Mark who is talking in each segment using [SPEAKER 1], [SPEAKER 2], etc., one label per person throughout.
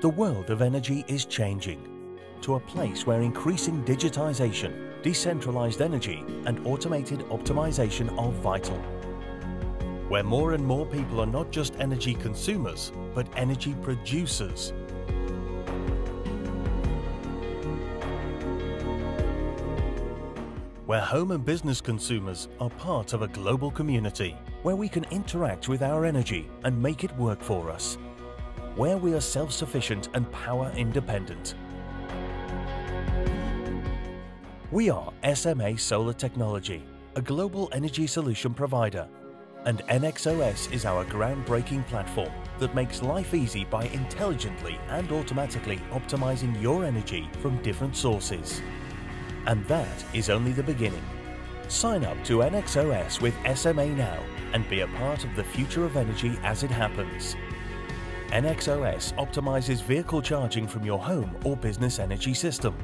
[SPEAKER 1] The world of energy is changing to a place where increasing digitization, decentralized energy and automated optimization are vital. Where more and more people are not just energy consumers, but energy producers. Where home and business consumers are part of a global community, where we can interact with our energy and make it work for us. Where we are self-sufficient and power independent. We are SMA Solar Technology, a global energy solution provider. And ennexOS is our groundbreaking platform that makes life easy by intelligently and automatically optimizing your energy from different sources. And that is only the beginning. Sign up to ennexOS with SMA now and be a part of the future of energy as it happens. ennexOS optimizes vehicle charging from your home or business energy system.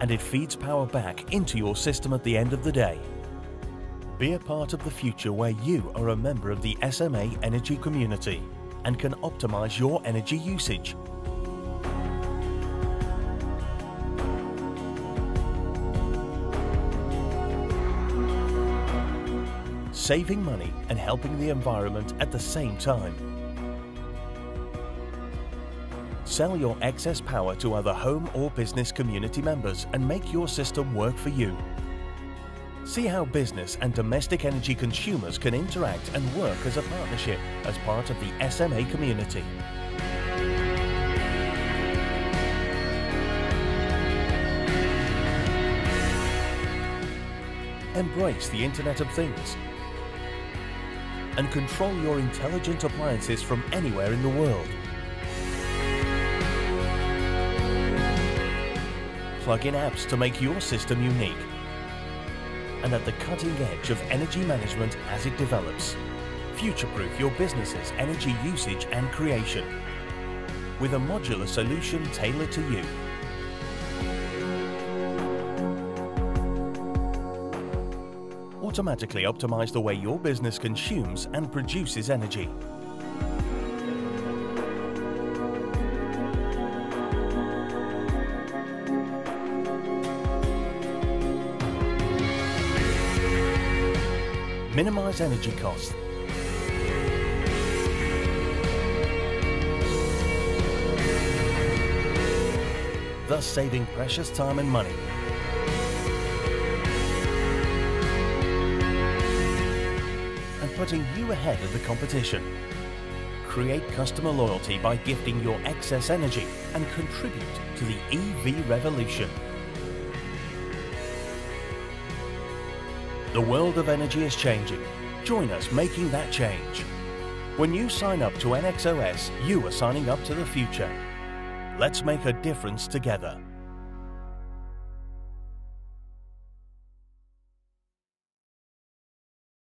[SPEAKER 1] And it feeds power back into your system at the end of the day. Be a part of the future where you are a member of the SMA energy community and can optimize your energy usage saving money and helping the environment at the same time. Sell your excess power to other home or business community members and make your system work for you. See how business and domestic energy consumers can interact and work as a partnership as part of the SMA community. Embrace the Internet of Things and control your intelligent appliances from anywhere in the world. Plug in apps to make your system unique and at the cutting edge of energy management as it develops. Future-proof your business's energy usage and creation with a modular solution tailored to you. Automatically optimize the way your business consumes and produces energy. Minimize energy costs. Thus saving precious time and money putting you ahead of the competition. Create customer loyalty by gifting your excess energy and contribute to the EV revolution. The world of energy is changing. Join us making that change. When you sign up to ennexOS, you are signing up to the future. Let's make a difference together.